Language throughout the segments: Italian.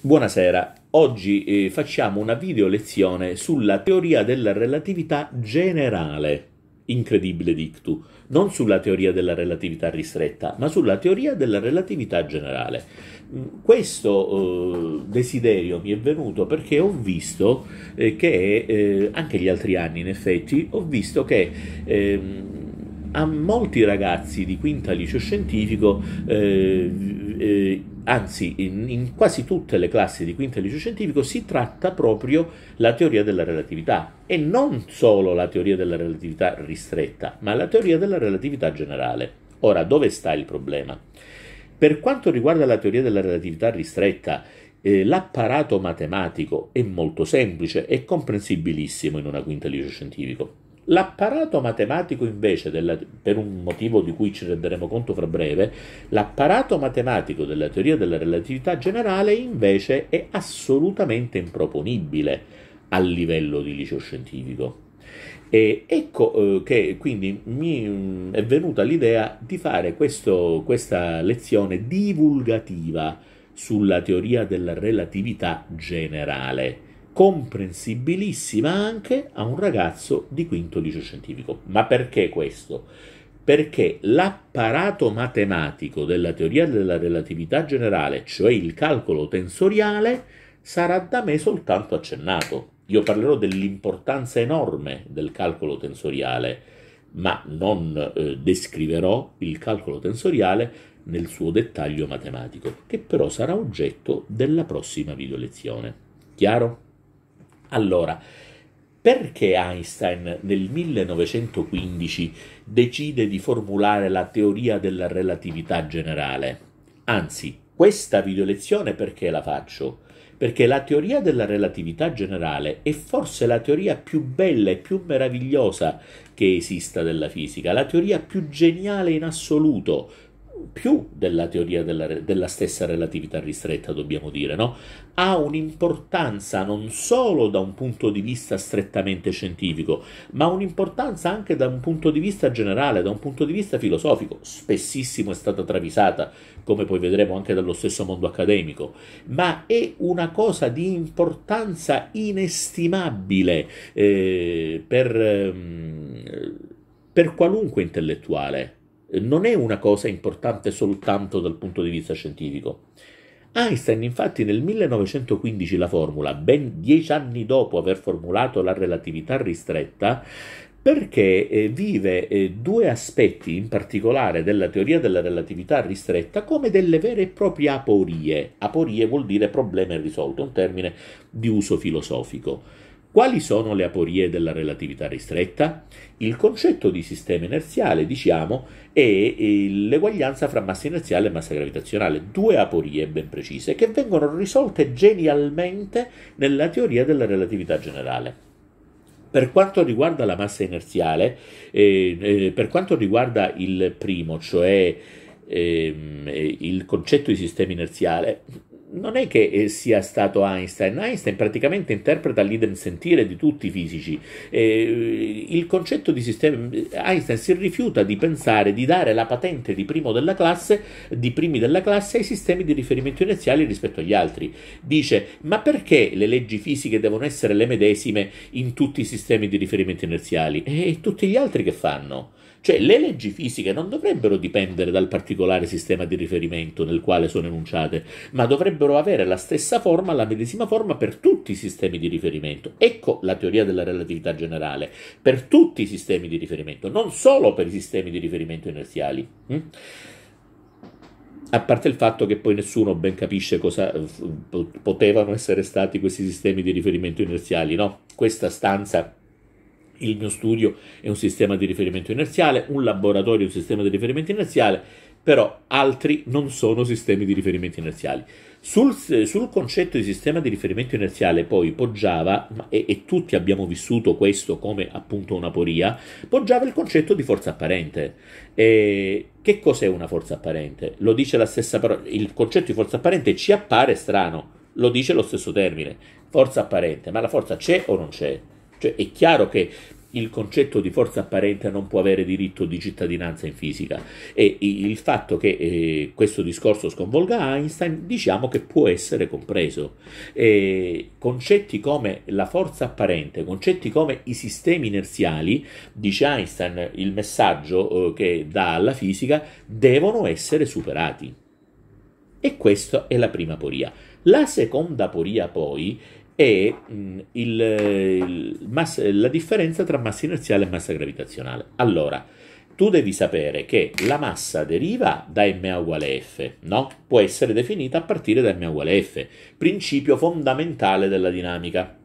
Buonasera, oggi eh, facciamo una video lezione sulla teoria della relatività generale, incredibile dictu, non sulla teoria della relatività ristretta, ma sulla teoria della relatività generale. Mm, questo eh, desiderio mi è venuto perché ho visto eh, che, eh, anche gli altri anni in effetti, ho visto che ehm, a molti ragazzi di quinta liceo scientifico eh, eh, anzi in, in, quasi tutte le classi di quinta liceo scientifico si tratta proprio la teoria della relatività e non solo la teoria della relatività ristretta, ma la teoria della relatività generale. Ora, dove sta il problema? Per quanto riguarda la teoria della relatività ristretta, eh, l'apparato matematico è molto semplice e comprensibilissimo in una quinta liceo scientifico. L'apparato matematico invece, della, per un motivo di cui ci renderemo conto fra breve, l'apparato matematico della teoria della relatività generale invece è assolutamente improponibile a livello di liceo scientifico. E ecco eh, che quindi mi mm, è venuta l'idea di fare questo, questa lezione divulgativa sulla teoria della relatività generale comprensibilissima anche a un ragazzo di quinto liceo scientifico. Ma perché questo? Perché l'apparato matematico della teoria della relatività generale, cioè il calcolo tensoriale, sarà da me soltanto accennato. Io parlerò dell'importanza enorme del calcolo tensoriale, ma non eh, descriverò il calcolo tensoriale nel suo dettaglio matematico, che però sarà oggetto della prossima video lezione. Chiaro? Allora, perché Einstein nel 1915 decide di formulare la teoria della relatività generale? Anzi, questa video lezione perché la faccio? Perché la teoria della relatività generale è forse la teoria più bella e più meravigliosa che esista della fisica, la teoria più geniale in assoluto, più della teoria della, della, stessa relatività ristretta, dobbiamo dire, no? ha un'importanza non solo da un punto di vista strettamente scientifico, ma un'importanza anche da un punto di vista generale, da un punto di vista filosofico. Spessissimo è stata travisata, come poi vedremo anche dallo stesso mondo accademico, ma è una cosa di importanza inestimabile eh, per, eh, per qualunque intellettuale non è una cosa importante soltanto dal punto di vista scientifico. Einstein infatti nel 1915 la formula, ben dieci anni dopo aver formulato la relatività ristretta, perché eh, vive eh, due aspetti in particolare della teoria della relatività ristretta come delle vere e proprie aporie. Aporie vuol dire problema irrisolto, un termine di uso filosofico. Quali sono le aporie della relatività ristretta? Il concetto di sistema inerziale, diciamo, è l'eguaglianza fra massa inerziale e massa gravitazionale, due aporie ben precise che vengono risolte genialmente nella teoria della relatività generale. Per quanto riguarda la massa inerziale, eh, eh, per quanto riguarda il primo, cioè ehm, il concetto di sistema inerziale, non è che eh, sia stato Einstein, Einstein praticamente interpreta l'idem sentire di tutti i fisici. Eh, il concetto di sistema Einstein si rifiuta di pensare di dare la patente di primo della classe, di primi della classe ai sistemi di riferimento inerziali rispetto agli altri. Dice: "Ma perché le leggi fisiche devono essere le medesime in tutti i sistemi di riferimento inerziali e tutti gli altri che fanno?" Cioè le leggi fisiche non dovrebbero dipendere dal particolare sistema di riferimento nel quale sono enunciate, ma dovrebbero avere la stessa forma, la medesima forma per tutti i sistemi di riferimento. Ecco la teoria della relatività generale, per tutti i sistemi di riferimento, non solo per i sistemi di riferimento inerziali. Hm? A parte il fatto che poi nessuno ben capisce cosa potevano essere stati questi sistemi di riferimento inerziali, no? Questa stanza il mio studio è un sistema di riferimento inerziale, un laboratorio è un sistema di riferimento inerziale, però altri non sono sistemi di riferimento inerziali. Sul, sul concetto di sistema di riferimento inerziale poi poggiava, e, e, tutti abbiamo vissuto questo come appunto un'aporia, poggiava il concetto di forza apparente. E che cos'è una forza apparente? Lo dice la stessa parola, il concetto di forza apparente ci appare strano, lo dice lo stesso termine, forza apparente, ma la forza c'è o non c'è? Cioè è chiaro che il concetto di forza apparente non può avere diritto di cittadinanza in fisica e il fatto che eh, questo discorso sconvolga Einstein diciamo che può essere compreso. E concetti come la forza apparente, concetti come i sistemi inerziali, dice Einstein, il messaggio eh, che dà alla fisica, devono essere superati. E questa è la prima poria. La seconda poria poi è mh, il, il massa, la differenza tra massa inerziale e massa gravitazionale. Allora, tu devi sapere che la massa deriva da ma uguale f, no? Può essere definita a partire da ma uguale f, principio fondamentale della dinamica.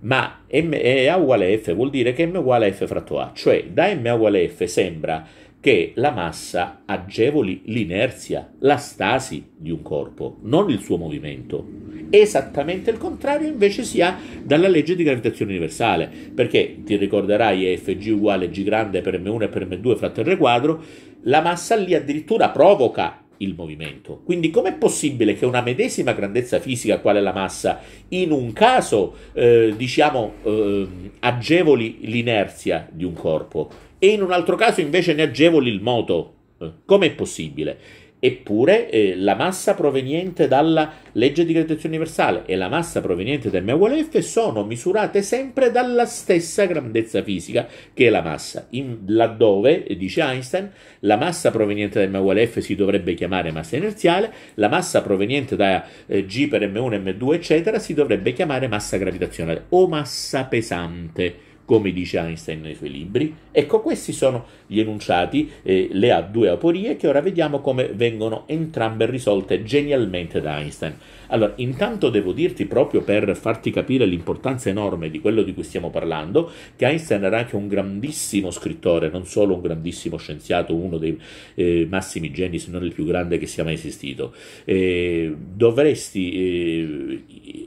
Ma ma uguale f vuol dire che m uguale f fratto a, cioè da ma uguale f sembra che la massa agevoli l'inerzia, la stasi di un corpo, non il suo movimento. Esattamente il contrario invece si ha dalla legge di gravitazione universale, perché ti ricorderai Fg uguale G grande per M1 e per M2 fratto R quadro, la massa lì addirittura provoca il movimento. Quindi com'è possibile che una medesima grandezza fisica, quale la massa, in un caso eh, diciamo eh, agevoli l'inerzia di un corpo e in un altro caso invece ne agevoli il moto. Eh, com'è possibile? Eppure eh, la massa proveniente dalla legge di gravitazione universale e la massa proveniente dal mio sono misurate sempre dalla stessa grandezza fisica che è la massa. In, laddove, dice Einstein, la massa proveniente dal mio si dovrebbe chiamare massa inerziale, la massa proveniente da eh, G per M1, M2, eccetera, si dovrebbe chiamare massa gravitazionale o massa pesante come dice Einstein nei suoi libri. Ecco, questi sono gli enunciati, eh, le ha due aporie che ora vediamo come vengono entrambe risolte genialmente da Einstein. Allora, intanto devo dirti proprio per farti capire l'importanza enorme di quello di cui stiamo parlando, che Einstein era anche un grandissimo scrittore, non solo un grandissimo scienziato, uno dei eh, massimi geni, se non il più grande che sia mai esistito. Eh, dovresti,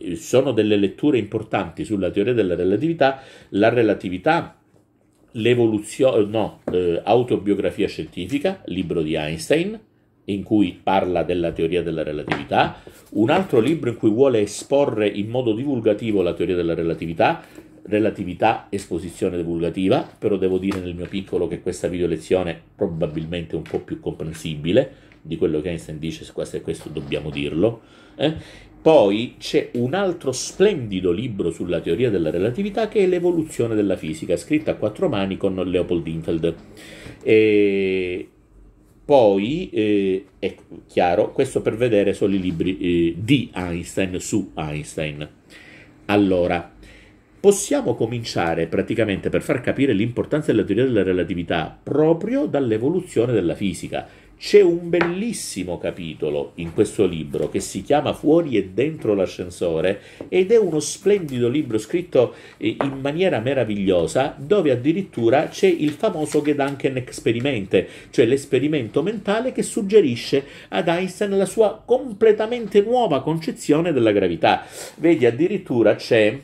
eh, sono delle letture importanti sulla teoria della relatività, la relatività l'evoluzione, no, eh, autobiografia scientifica, libro di Einstein, in cui parla della teoria della relatività, un altro libro in cui vuole esporre in modo divulgativo la teoria della relatività, relatività esposizione divulgativa, però devo dire nel mio piccolo che questa video lezione probabilmente è un po' più comprensibile di quello che Einstein dice, se questo, questo dobbiamo dirlo. Eh? Poi c'è un altro splendido libro sulla teoria della relatività che è L'evoluzione della fisica, scritto a quattro mani con Leopold Infeld. E poi eh, è chiaro, questo per vedere solo i libri eh, di Einstein su Einstein. Allora, possiamo cominciare praticamente per far capire l'importanza della teoria della relatività proprio dall'evoluzione della fisica c'è un bellissimo capitolo in questo libro che si chiama Fuori e dentro l'ascensore ed è uno splendido libro scritto eh, in maniera meravigliosa dove addirittura c'è il famoso Gedanken Experimente, cioè l'esperimento mentale che suggerisce ad Einstein la sua completamente nuova concezione della gravità. Vedi, addirittura c'è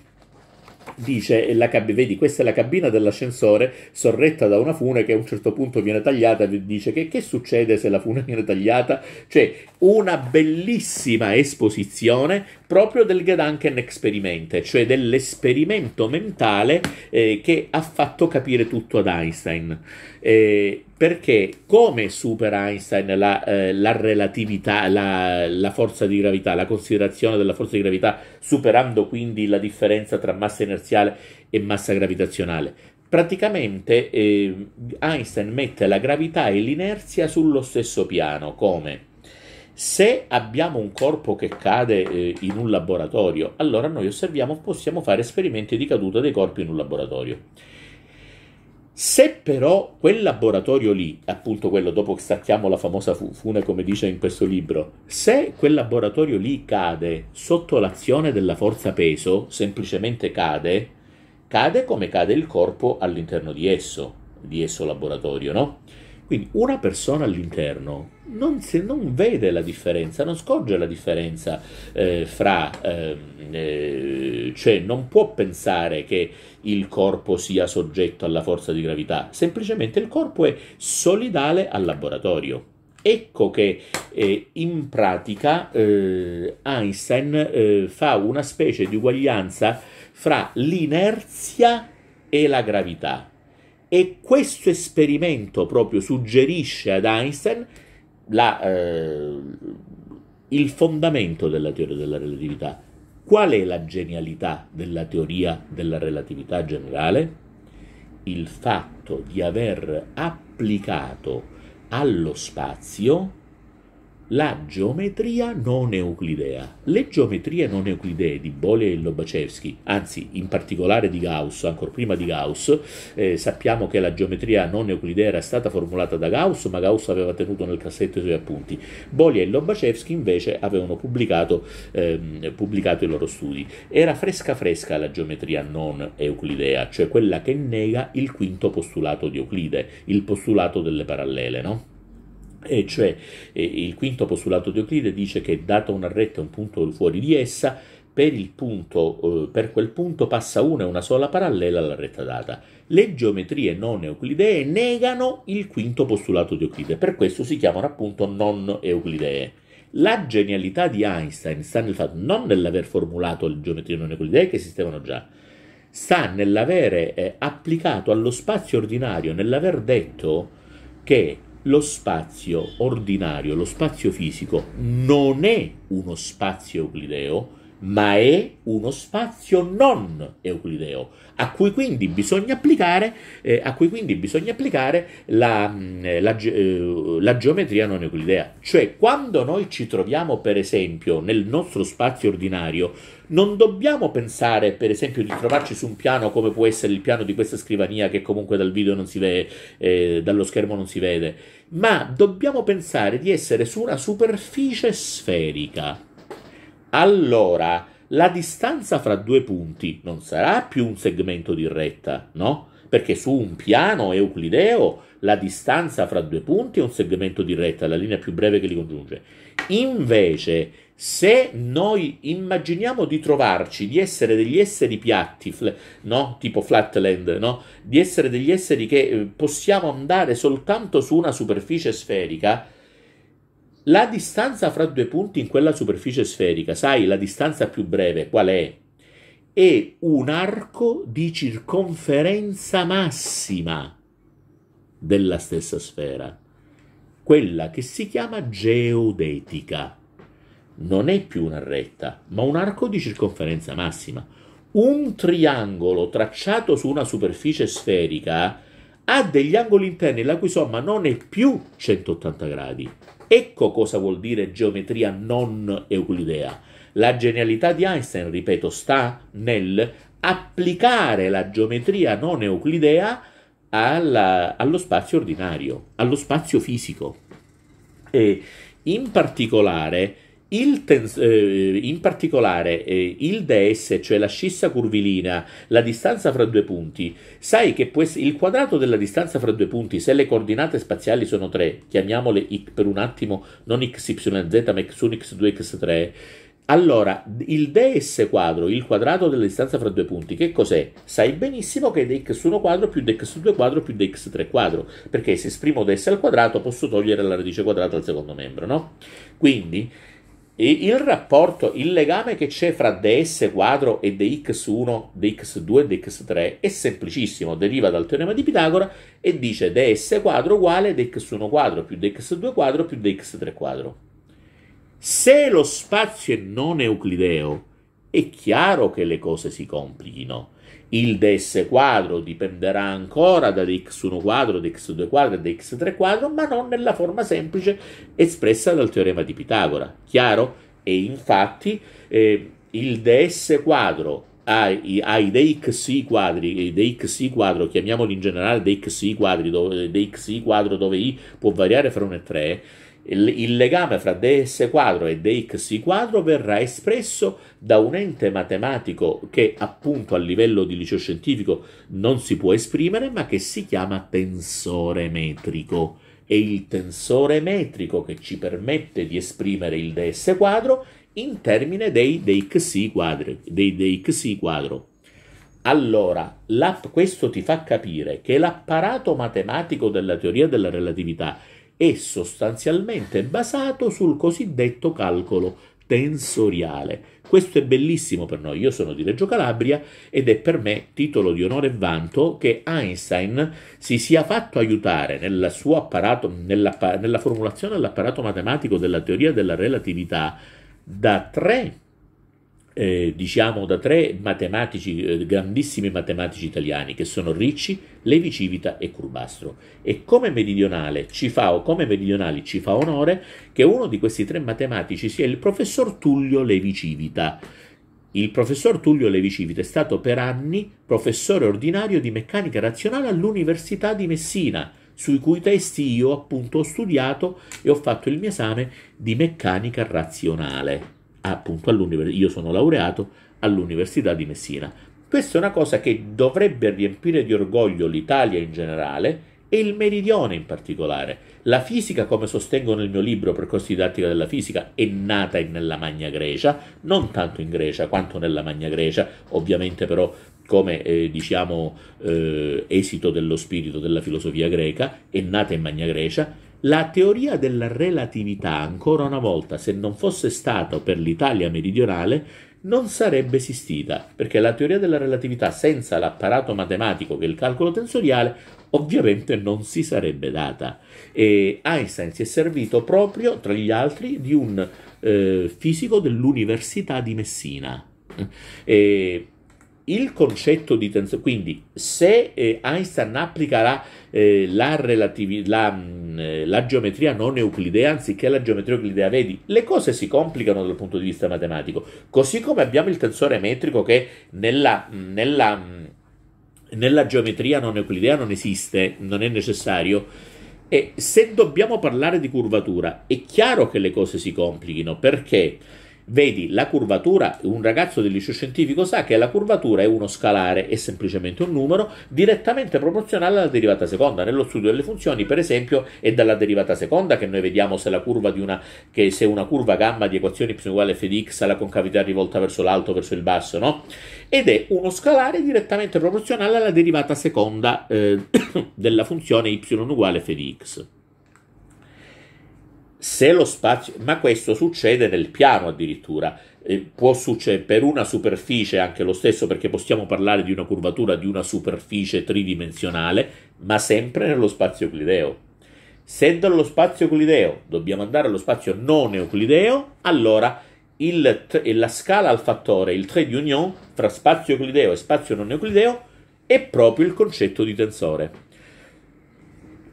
dice, cab- vedi, questa è la cabina dell'ascensore sorretta da una fune che a un certo punto viene tagliata, dice che, che succede se la fune viene tagliata? Cioè, una bellissima esposizione proprio del Gedanken Experimente, cioè dell'esperimento mentale eh, che ha fatto capire tutto ad Einstein. Eh, perché come supera Einstein la, eh, la relatività, la, la, forza di gravità, la considerazione della forza di gravità, superando quindi la differenza tra massa inerziale e massa gravitazionale? Praticamente eh, Einstein mette la gravità e l'inerzia sullo stesso piano, come? Se abbiamo un corpo che cade eh, in un laboratorio, allora noi osserviamo, possiamo fare esperimenti di caduta dei corpi in un laboratorio. Se però quel laboratorio lì, appunto quello dopo che stacchiamo la famosa fune come dice in questo libro, se quel laboratorio lì cade sotto l'azione della forza peso, semplicemente cade, cade come cade il corpo all'interno di esso, di esso laboratorio, no? Quindi una persona all'interno non, se, non vede la differenza, non scorge la differenza eh, fra, eh, eh, cioè non può pensare che il corpo sia soggetto alla forza di gravità, semplicemente il corpo è solidale al laboratorio. Ecco che eh, in pratica eh, Einstein eh, fa una specie di uguaglianza fra l'inerzia e la gravità. E questo esperimento proprio suggerisce ad Einstein la, eh, il fondamento della teoria della relatività. Qual è la genialità della teoria della relatività generale? Il fatto di aver applicato allo spazio la geometria non euclidea. Le geometrie non euclidee di Bolia e Lobachevsky, anzi in particolare di Gauss, ancora prima di Gauss, eh, sappiamo che la geometria non euclidea era stata formulata da Gauss, ma Gauss aveva tenuto nel cassetto i suoi appunti. Bolia e Lobachevsky invece avevano pubblicato, ehm, pubblicato i loro studi. Era fresca fresca la geometria non euclidea, cioè quella che nega il quinto postulato di Euclide, il postulato delle parallele, no? E cioè eh, il quinto postulato di Euclide dice che data una retta e un punto fuori di essa, per, punto, eh, per, quel punto passa una e una sola parallela alla retta data. Le geometrie non euclidee negano il quinto postulato di Euclide, per questo si chiamano appunto non euclidee. La genialità di Einstein sta nel fatto non nell'aver formulato le geometrie non euclidee che esistevano già, sta nell'avere eh, applicato allo spazio ordinario, nell'aver detto che lo spazio ordinario, lo spazio fisico, non è uno spazio euclideo, ma è uno spazio non euclideo, a cui quindi bisogna applicare, eh, quindi bisogna applicare la, mm, la, eh, la, geometria non euclidea. Cioè, quando noi ci troviamo, per esempio, nel nostro spazio ordinario, non dobbiamo pensare, per esempio, di trovarci su un piano come può essere il piano di questa scrivania, che comunque dal video non si vede, eh, dallo schermo non si vede, ma dobbiamo pensare di essere su una superficie sferica allora la distanza fra due punti non sarà più un segmento di retta, no? Perché su un piano euclideo la distanza fra due punti è un segmento di retta, la linea più breve che li congiunge. Invece, se noi immaginiamo di trovarci, di essere degli esseri piatti, no? tipo flatland, no? di essere degli esseri che eh, possiamo andare soltanto su una superficie sferica, la distanza fra due punti in quella superficie sferica, sai, la distanza più breve qual è? È un arco di circonferenza massima della stessa sfera, quella che si chiama geodetica. Non è più una retta, ma un arco di circonferenza massima. Un triangolo tracciato su una superficie sferica ha degli angoli interni la cui somma non è più 180 gradi, Ecco cosa vuol dire geometria non euclidea. La genialità di Einstein, ripeto, sta nel applicare la geometria non euclidea alla, allo spazio ordinario, allo spazio fisico. E in particolare tens- eh, in particolare eh, il ds, cioè la scissa curvilinea, la distanza fra due punti, sai che ess- il quadrato della distanza fra due punti, se le coordinate spaziali sono tre, chiamiamole per un attimo non x, y, z, ma x1, x2, x3, allora, il ds quadro, il quadrato della distanza fra due punti, che cos'è? Sai benissimo che è dx1 quadro più dx2 quadro più dx3 quadro, perché se esprimo ds al quadrato posso togliere la radice quadrata al secondo membro, no? Quindi e il rapporto, il legame che c'è fra ds quadro e dx1, dx2 e dx3 è semplicissimo, deriva dal teorema di Pitagora e dice ds quadro uguale dx1 quadro più dx2 quadro più dx3 quadro. Se lo spazio è non euclideo, è chiaro che le cose si complichino. Il ds quadro dipenderà ancora da dx1 quadro, dx2 quadro e dx3 quadro, ma non nella forma semplice espressa dal teorema di Pitagora. Chiaro? E infatti eh, il ds quadro ai, ai dei xi quadri, dei xi quadro, chiamiamoli in generale dei xi quadri, dove, dei xi quadro dove i può variare fra 1 e 3, il legame fra ds quadro e dxi quadro verrà espresso da un ente matematico che appunto a livello di liceo scientifico non si può esprimere ma che si chiama tensore metrico. È il tensore metrico che ci permette di esprimere il ds quadro in termine dei dxi quadri, dei dxi quadro. Allora, questo ti fa capire che l'apparato matematico della teoria della relatività è sostanzialmente basato sul cosiddetto calcolo tensoriale. Questo è bellissimo per noi. Io sono di Reggio Calabria ed è per me titolo di onore e vanto che Einstein si sia fatto aiutare nella, suo apparato, nella, nella formulazione dell'apparato matematico della teoria della relatività da tre eh, diciamo da tre matematici, eh, grandissimi matematici italiani che sono Ricci, Levi Civita e Curbastro. E come meridionale ci fa, o come meridionali ci fa onore che uno di questi tre matematici sia il professor Tullio Levi Civita. Il professor Tullio Levi Civita è stato per anni professore ordinario di meccanica razionale all'Università di Messina, sui cui testi io appunto ho studiato e ho fatto il mio esame di meccanica razionale appunto all'università, io sono laureato all'Università di Messina. Questa è una cosa che dovrebbe riempire di orgoglio l'Italia in generale e il meridione in particolare. La fisica, come sostengo nel mio libro Percorsi didattica della fisica, è nata nella Magna Grecia, non tanto in Grecia quanto nella Magna Grecia, ovviamente però come eh, diciamo eh, esito dello spirito della filosofia greca, è nata in Magna Grecia, la teoria della relatività, ancora una volta, se non fosse stato per l'Italia meridionale, non sarebbe esistita, perché la teoria della relatività senza l'apparato matematico che è il calcolo tensoriale ovviamente non si sarebbe data. E Einstein si è servito proprio, tra gli altri, di un eh, fisico dell'Università di Messina. E il concetto di tensione, quindi se eh, Einstein applica la, eh, la, relativi, la, mh, mm, eh, la, geometria non euclidea anziché la geometria euclidea, vedi, le cose si complicano dal punto di vista matematico, così come abbiamo il tensore metrico che nella, mm, nella, mm, nella geometria non euclidea non esiste, non è necessario. E se dobbiamo parlare di curvatura, è chiaro che le cose si complichino perché Vedi, la curvatura, un ragazzo del liceo scientifico sa che la curvatura è uno scalare, è semplicemente un numero direttamente proporzionale alla derivata seconda. Nello studio delle funzioni, per esempio, è dalla derivata seconda che noi vediamo se curva una, che se una curva gamma di equazione y uguale f di x ha la concavità rivolta verso l'alto o verso il basso, no? Ed è uno scalare direttamente proporzionale alla derivata seconda eh, della funzione y uguale f di x se lo spazio, ma questo succede nel piano addirittura, eh, può succedere per una superficie anche lo stesso perché possiamo parlare di una curvatura di una superficie tridimensionale, ma sempre nello spazio euclideo. Se dallo spazio euclideo dobbiamo andare allo spazio non euclideo, allora il, la scala al fattore, il trait d'union fra spazio euclideo e spazio non euclideo è proprio il concetto di tensore.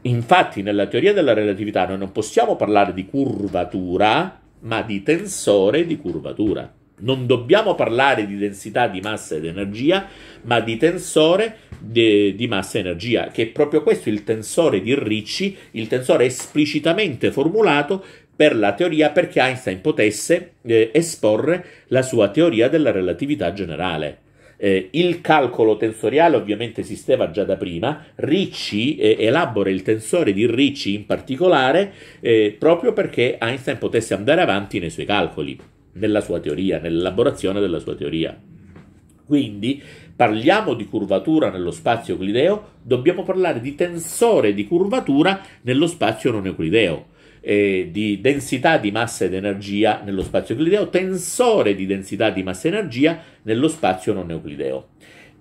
Infatti, nella teoria della relatività noi non possiamo parlare di curvatura, ma di tensore di curvatura. Non dobbiamo parlare di densità di massa ed energia, ma di tensore di, di massa e energia, che è proprio questo il tensore di Ricci, il tensore esplicitamente formulato per la teoria perché Einstein potesse eh, esporre la sua teoria della relatività generale. Eh, il calcolo tensoriale ovviamente esisteva già da prima, Ricci eh, elabora il tensore di Ricci in particolare eh, proprio perché Einstein potesse andare avanti nei suoi calcoli, nella sua teoria, nell'elaborazione della sua teoria. Quindi parliamo di curvatura nello spazio euclideo, dobbiamo parlare di tensore di curvatura nello spazio non euclideo eh, di densità di massa ed energia nello spazio euclideo, tensore di densità di massa ed energia nello spazio non euclideo.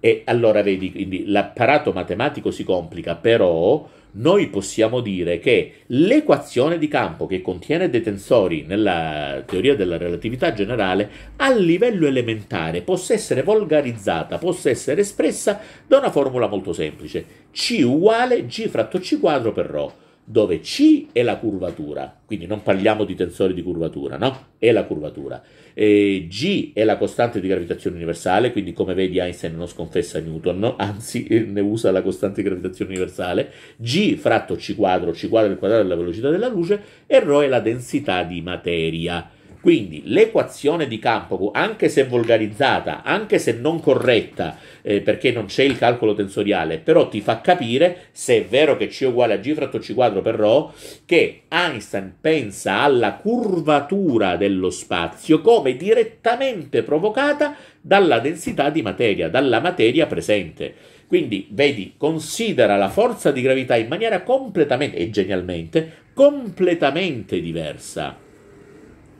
E allora vedi, quindi l'apparato matematico si complica, però noi possiamo dire che l'equazione di campo che contiene dei tensori nella teoria della relatività generale a livello elementare possa essere volgarizzata, possa essere espressa da una formula molto semplice. C uguale G fratto C quadro per ρ dove C è la curvatura, quindi non parliamo di tensori di curvatura, no? È la curvatura. E G è la costante di gravitazione universale, quindi come vedi Einstein non sconfessa Newton, no? anzi ne usa la costante di gravitazione universale. G fratto C quadro, C quadro è il quadrato della velocità della luce, e ρ è la densità di materia. Quindi l'equazione di campo, anche se volgarizzata, anche se non corretta, eh, perché non c'è il calcolo tensoriale, però ti fa capire, se è vero che C è uguale a G fratto C quadro per ρ, che Einstein pensa alla curvatura dello spazio come direttamente provocata dalla densità di materia, dalla materia presente. Quindi, vedi, considera la forza di gravità in maniera completamente, e genialmente, completamente diversa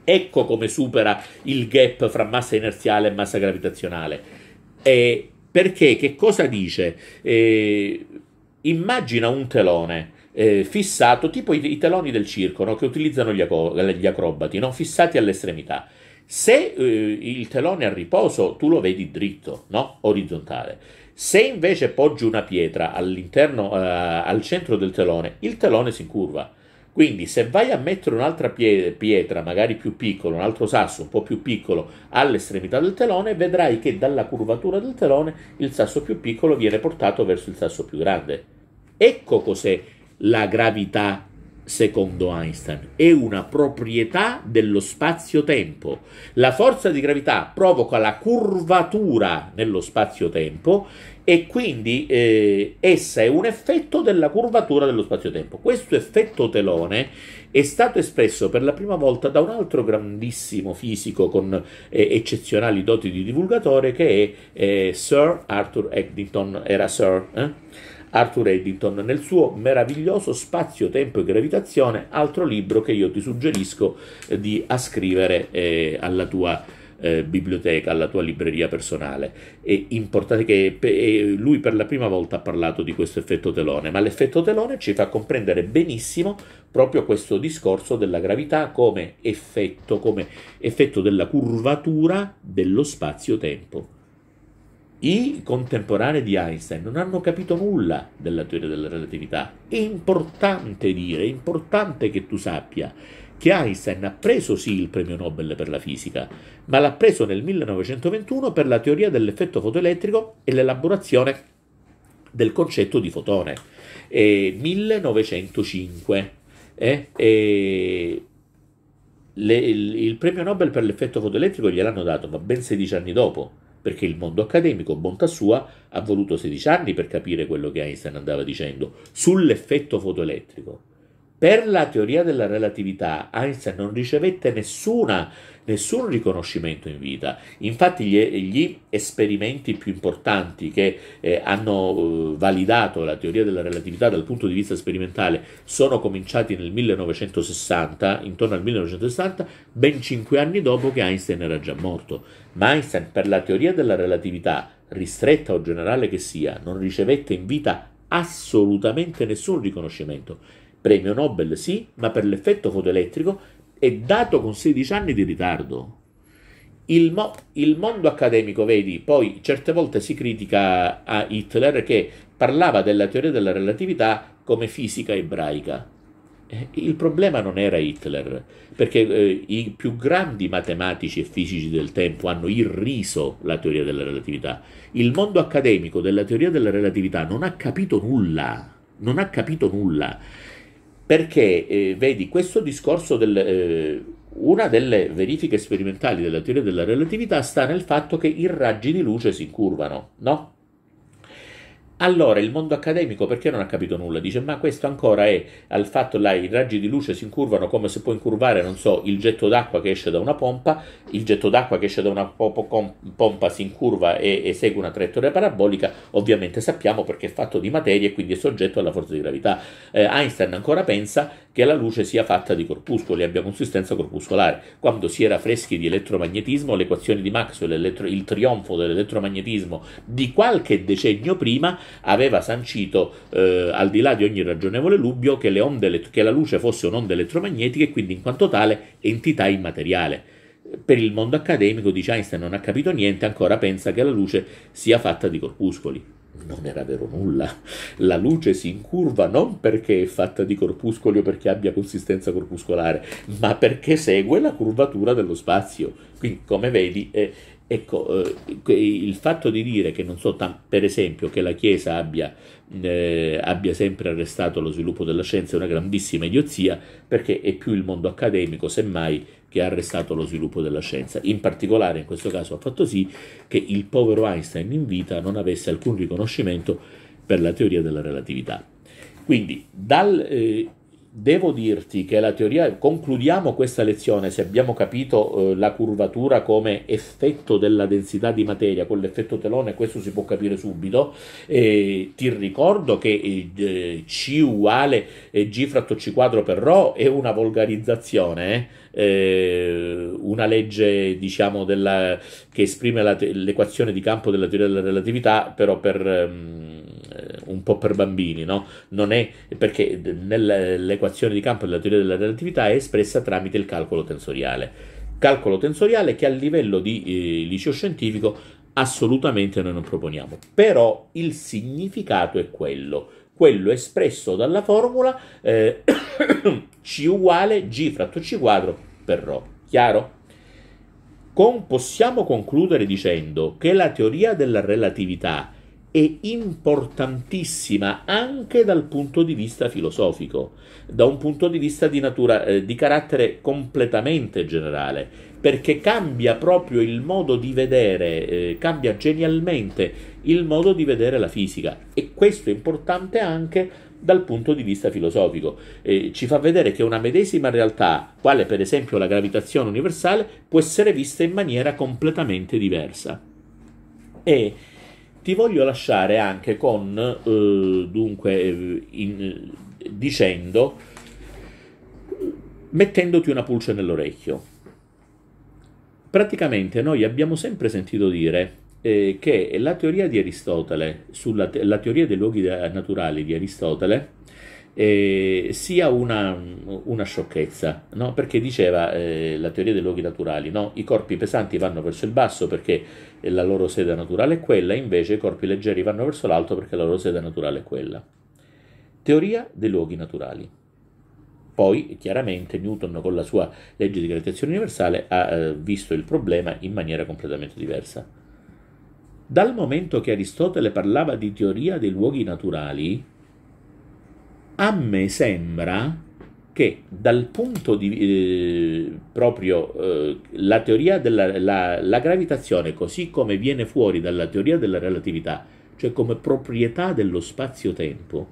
Ecco come supera il gap fra massa inerziale e massa gravitazionale. Eh, perché che cosa dice? Eh, immagina un telone eh, fissato, tipo i, i, teloni del circo no? che utilizzano gli, gli acrobati, no? fissati all'estremità. Se eh, il telone è a riposo, tu lo vedi dritto, no? orizzontale. Se invece poggi una pietra all'interno, eh, al centro del telone, il telone si incurva. Quindi se vai a mettere un'altra pietra, magari più piccola, un altro sasso un po' più piccolo all'estremità del telone, vedrai che dalla curvatura del telone il sasso più piccolo viene portato verso il sasso più grande. Ecco cos'è la gravità secondo Einstein, è una proprietà dello spazio-tempo. La forza di gravità provoca la curvatura nello spazio-tempo e quindi eh, essa è un effetto della curvatura dello spazio-tempo. Questo effetto telone è stato espresso per la prima volta da un altro grandissimo fisico con eh, eccezionali doti di divulgatore che è eh, Sir Arthur Eddington, era Sir. Eh? Arthur Eddington nel suo meraviglioso Spazio, Tempo e Gravitazione, altro libro che io ti suggerisco eh, di ascrivere eh, alla tua eh, biblioteca, alla tua libreria personale. È importante che pe- lui per la prima volta ha parlato di questo effetto telone, ma l'effetto telone ci fa comprendere benissimo proprio questo discorso della gravità come effetto, come effetto della curvatura dello spazio-tempo. I contemporanei di Einstein non hanno capito nulla della teoria della relatività. È importante dire, è importante che tu sappia che Einstein ha preso sì il premio Nobel per la fisica, ma l'ha preso nel 1921 per la teoria dell'effetto fotoelettrico e l'elaborazione del concetto di fotone. Eh, 1905. Eh, eh, le, il, il premio Nobel per l'effetto fotoelettrico gliel'hanno dato, ma ben 16 anni dopo perché il mondo accademico, bontà sua, ha voluto 16 anni per capire quello che Einstein andava dicendo sull'effetto fotoelettrico. Per la teoria della relatività Einstein non ricevette nessuna, nessun riconoscimento in vita. Infatti gli, gli esperimenti più importanti che eh, hanno eh, validato la teoria della relatività dal punto di vista sperimentale sono cominciati nel 1960, intorno al 1960, ben cinque anni dopo che Einstein era già morto. Ma Einstein per la teoria della relatività, ristretta o generale che sia, non ricevette in vita assolutamente nessun riconoscimento Premio Nobel sì, ma per l'effetto fotoelettrico è dato con 16 anni di ritardo. Il, mo- il, mondo accademico, vedi, poi certe volte si critica a Hitler che parlava della teoria della relatività come fisica ebraica. Eh, il problema non era Hitler, perché eh, i più grandi matematici e fisici del tempo hanno irriso la teoria della relatività. Il mondo accademico della teoria della relatività non ha capito nulla, non ha capito nulla perché eh, vedi questo discorso del, eh, una delle verifiche sperimentali della teoria della relatività sta nel fatto che i raggi di luce si incurvano, no? Allora il mondo accademico perché non ha capito nulla? Dice ma questo ancora è al fatto là i raggi di luce si incurvano come se può incurvare, non so, il getto d'acqua che esce da una pompa, il getto d'acqua che esce da una pompa si incurva e esegue una traiettoria parabolica, ovviamente sappiamo perché è fatto di materia e quindi è soggetto alla forza di gravità. Eh, Einstein ancora pensa che la luce sia fatta di corpuscoli, abbia consistenza corpuscolare. Quando si era freschi di elettromagnetismo, le equazioni di Maxwell, il trionfo dell'elettromagnetismo di qualche decennio prima aveva sancito, eh, al di là di ogni ragionevole dubbio, che, che la luce fosse un'onda elettromagnetica e quindi in quanto tale entità immateriale. Per il mondo accademico, dice Einstein, non ha capito niente, ancora pensa che la luce sia fatta di corpuscoli non era vero nulla. La luce si incurva non perché è fatta di corpuscoli o perché abbia consistenza corpuscolare, ma perché segue la curvatura dello spazio. Quindi, come vedi, eh, Ecco, eh, il fatto di dire che non so, per esempio, che la Chiesa abbia, eh, abbia, sempre arrestato lo sviluppo della scienza è una grandissima idiozia, perché è più il mondo accademico, semmai, che ha arrestato lo sviluppo della scienza. In particolare, in questo caso, ha fatto sì che il povero Einstein in vita non avesse alcun riconoscimento per la teoria della relatività. Quindi, dal, eh, devo dirti che la teoria, concludiamo questa lezione se abbiamo capito eh, la curvatura come effetto della densità di materia, con l'effetto telone, questo si può capire subito. Eh, ti ricordo che eh, C uguale G fratto C quadro per ρ è una volgarizzazione, eh? eh, una legge diciamo della, che esprime la, l'equazione di campo della teoria della relatività, però per um, un po' per bambini, no? Non è perché nell'equazione di campo della teoria della relatività è espressa tramite il calcolo tensoriale. Calcolo tensoriale che a livello di eh, liceo scientifico assolutamente noi non proponiamo, però il significato è quello quello espresso dalla formula eh, C uguale G fratto C quadro per ρ. Chiaro? Con, possiamo concludere dicendo che la teoria della relatività è importantissima anche dal punto di vista filosofico, da un punto di vista di, natura, eh, di carattere completamente generale, perché cambia proprio il modo di vedere, eh, cambia genialmente il modo di vedere la fisica e questo è importante anche dal punto di vista filosofico. Eh, ci fa vedere che una medesima realtà, quale per esempio la gravitazione universale, può essere vista in maniera completamente diversa. E ti voglio lasciare anche con, eh, dunque, eh, in, dicendo, mettendoti una pulce nell'orecchio. Praticamente noi abbiamo sempre sentito dire eh, che la teoria di Aristotele, sulla te- la teoria dei luoghi naturali di Aristotele, eh, sia una, una sciocchezza, no? perché diceva eh, la teoria dei luoghi naturali, no? i corpi pesanti vanno verso il basso perché la loro sede naturale è quella, invece i corpi leggeri vanno verso l'alto perché la loro sede naturale è quella. Teoria dei luoghi naturali. Poi, chiaramente, Newton con la sua legge di gravitazione universale ha eh, visto il problema in maniera completamente diversa. Dal momento che Aristotele parlava di teoria dei luoghi naturali, a me sembra che dal punto di eh, proprio eh, la teoria della la, la gravitazione, così come viene fuori dalla teoria della relatività, cioè come proprietà dello spazio-tempo,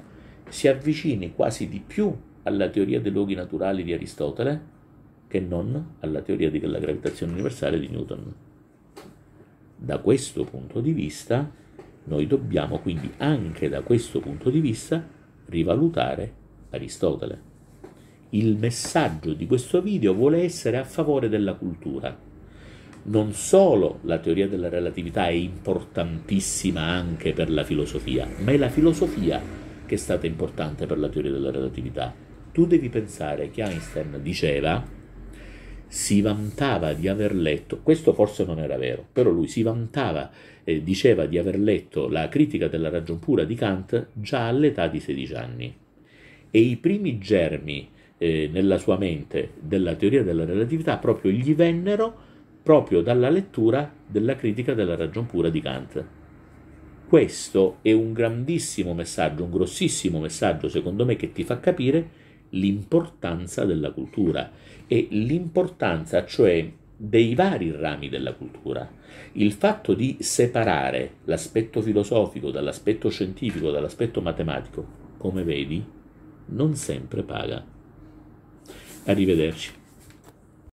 si avvicini quasi di più alla teoria dei luoghi naturali di Aristotele che non alla teoria della gravitazione universale di Newton. Da questo punto di vista, noi dobbiamo quindi anche da questo punto di vista rivalutare Aristotele. Il messaggio di questo video vuole essere a favore della cultura. Non solo la teoria della relatività è importantissima anche per la filosofia, ma è la filosofia che è stata importante per la teoria della relatività. Tu devi pensare che Einstein diceva si vantava di aver letto, questo forse non era vero, però lui si vantava, eh, diceva di aver letto la critica della ragion pura di Kant già all'età di 16 anni. E i primi germi eh, nella sua mente della teoria della relatività proprio gli vennero proprio dalla lettura della critica della ragion pura di Kant. Questo è un grandissimo messaggio, un grossissimo messaggio secondo me che ti fa capire l'importanza della cultura e l'importanza cioè dei vari rami della cultura. Il fatto di separare l'aspetto filosofico dall'aspetto scientifico, dall'aspetto matematico, come vedi, non sempre paga. Arrivederci.